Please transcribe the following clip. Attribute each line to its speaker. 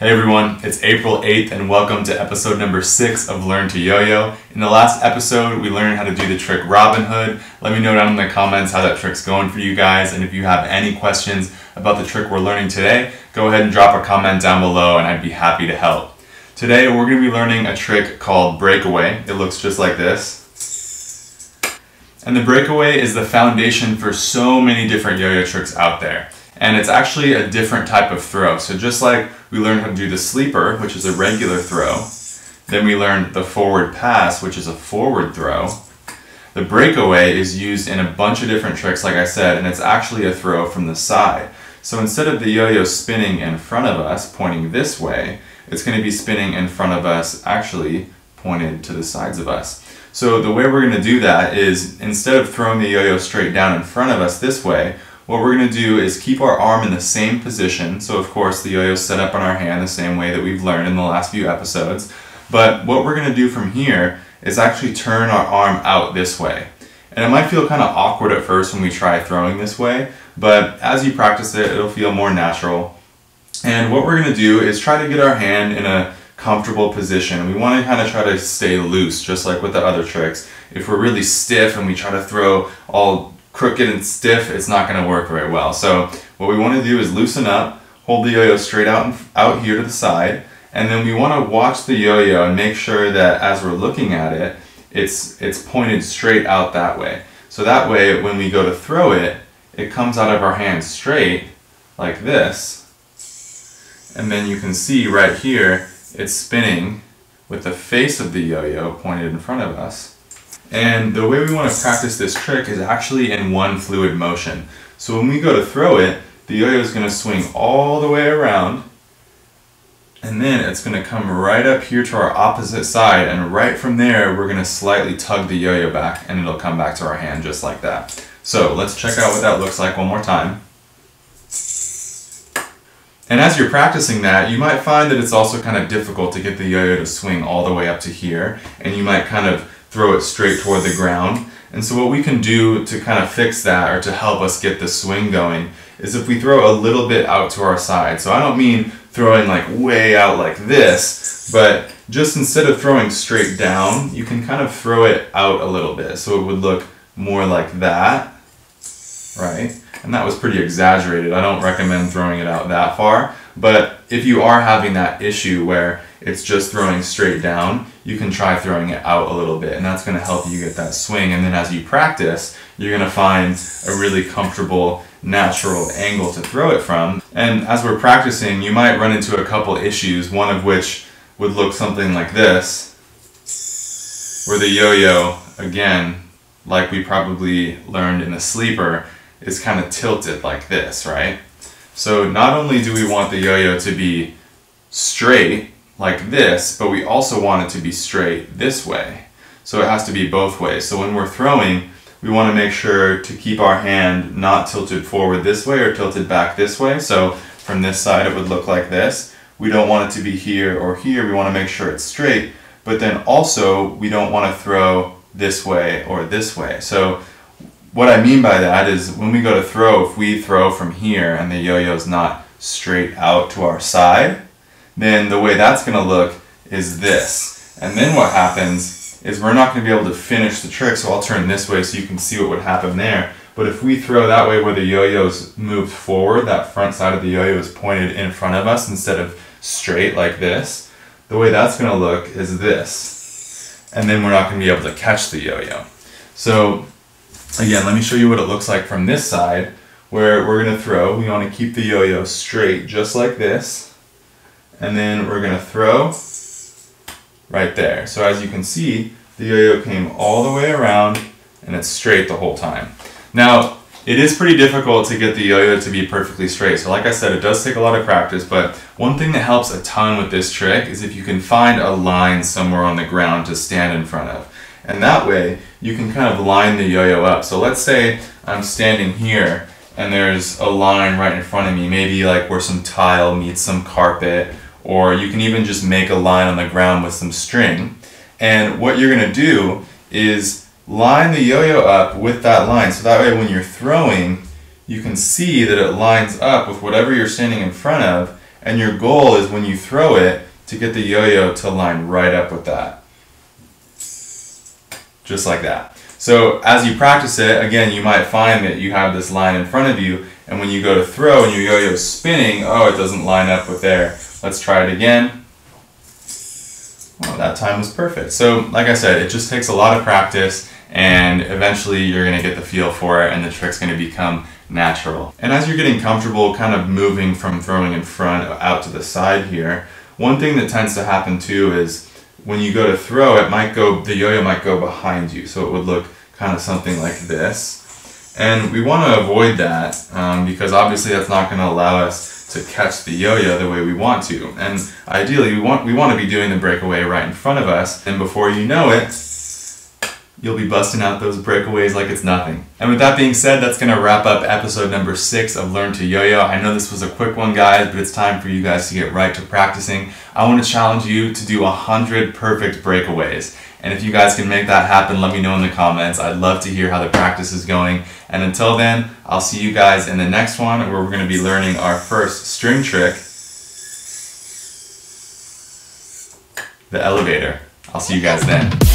Speaker 1: Hey everyone, it's April 8th and welcome to episode number 6 of Learn to Yo-Yo. In the last episode, we learned how to do the trick Robin Hood. Let me know down in the comments how that trick's going for you guys and if you have any questions about the trick we're learning today, go ahead and drop a comment down below and I'd be happy to help. Today we're going to be learning a trick called Breakaway. It looks just like this. And the breakaway is the foundation for so many different yo-yo tricks out there and it's actually a different type of throw. So just like we learned how to do the sleeper, which is a regular throw, then we learned the forward pass, which is a forward throw. The breakaway is used in a bunch of different tricks, like I said, and it's actually a throw from the side. So instead of the yo-yo spinning in front of us, pointing this way, it's going to be spinning in front of us, actually pointed to the sides of us. So the way we're going to do that is instead of throwing the yo-yo straight down in front of us this way, what we're going to do is keep our arm in the same position. So of course the yo-yo is set up on our hand the same way that we've learned in the last few episodes. But what we're going to do from here is actually turn our arm out this way. And it might feel kind of awkward at first when we try throwing this way, but as you practice it, it'll feel more natural. And what we're going to do is try to get our hand in a comfortable position. We want to kind of try to stay loose, just like with the other tricks. If we're really stiff and we try to throw all crooked and stiff, it's not going to work very well. So what we want to do is loosen up, hold the yo-yo straight out, out here to the side, and then we want to watch the yo-yo and make sure that as we're looking at it, it's, it's pointed straight out that way. So that way, when we go to throw it, it comes out of our hand straight, like this, and then you can see right here, it's spinning with the face of the yo-yo pointed in front of us. And the way we want to practice this trick is actually in one fluid motion. So when we go to throw it, the yo-yo is going to swing all the way around and then it's going to come right up here to our opposite side and right from there we're going to slightly tug the yo-yo back and it'll come back to our hand just like that. So let's check out what that looks like one more time. And as you're practicing that, you might find that it's also kind of difficult to get the yo-yo to swing all the way up to here and you might kind of throw it straight toward the ground. And so what we can do to kind of fix that or to help us get the swing going is if we throw a little bit out to our side. So I don't mean throwing like way out like this, but just instead of throwing straight down, you can kind of throw it out a little bit. So it would look more like that, right? And that was pretty exaggerated. I don't recommend throwing it out that far, but if you are having that issue where it's just throwing straight down, you can try throwing it out a little bit and that's going to help you get that swing. And then as you practice you're going to find a really comfortable natural angle to throw it from. And as we're practicing you might run into a couple issues one of which would look something like this where the yo-yo again like we probably learned in the sleeper is kind of tilted like this right so not only do we want the yo-yo to be straight like this, but we also want it to be straight this way. So it has to be both ways. So when we're throwing, we want to make sure to keep our hand not tilted forward this way or tilted back this way. So from this side it would look like this. We don't want it to be here or here. We want to make sure it's straight. But then also we don't want to throw this way or this way. So what I mean by that is when we go to throw, if we throw from here and the yo-yo is not straight out to our side, then the way that's going to look is this. And then what happens is we're not going to be able to finish the trick, so I'll turn this way so you can see what would happen there. But if we throw that way where the yo-yo's moved forward, that front side of the yo-yo is pointed in front of us instead of straight like this, the way that's going to look is this. And then we're not going to be able to catch the yo-yo. So again, let me show you what it looks like from this side where we're to throw. We want to keep the yo-yo straight just like this and then we're to throw right there. So as you can see, the yo-yo came all the way around and it's straight the whole time. Now, it is pretty difficult to get the yo-yo to be perfectly straight. So like I said, it does take a lot of practice, but one thing that helps a ton with this trick is if you can find a line somewhere on the ground to stand in front of. And that way, you can kind of line the yo-yo up. So let's say I'm standing here and there's a line right in front of me, maybe like where some tile meets some carpet or you can even just make a line on the ground with some string. And what you're going to do is line the yo-yo up with that line. So that way when you're throwing, you can see that it lines up with whatever you're standing in front of. And your goal is when you throw it to get the yo-yo to line right up with that. Just like that. So as you practice it, again, you might find that you have this line in front of you, and when you go to throw and your yo-yo is spinning, oh, it doesn't line up with there. Let's try it again. Well, that time was perfect. So like I said, it just takes a lot of practice and eventually you're gonna get the feel for it and the trick's gonna become natural. And as you're getting comfortable kind of moving from throwing in front out to the side here, one thing that tends to happen too is when you go to throw, it might go, the yo-yo might go behind you. So it would look kind of something like this. And we want to avoid that um, because obviously that's not going to allow us to catch the yo-yo the way we want to. And ideally, we want, we want to be doing the breakaway right in front of us. And before you know it, you'll be busting out those breakaways like it's nothing. And with that being said, that's gonna wrap up episode number six of Learn to Yo-Yo. I know this was a quick one, guys, but it's time for you guys to get right to practicing. I wanna challenge you to do 100 perfect breakaways. And if you guys can make that happen, let me know in the comments. I'd love to hear how the practice is going. And until then, I'll see you guys in the next one where we're gonna be learning our first string trick, the elevator. I'll see you guys then.